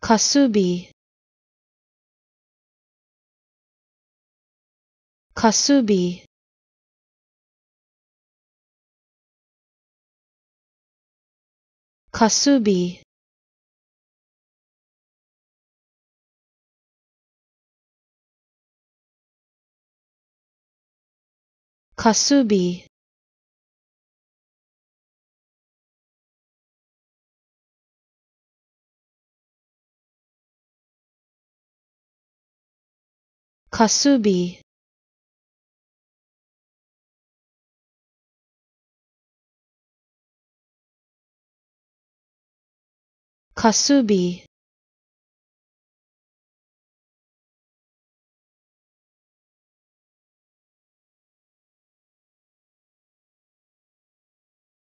Kasubi. Kasubi. Kasubi. Kasubi Kasubi. Kasubi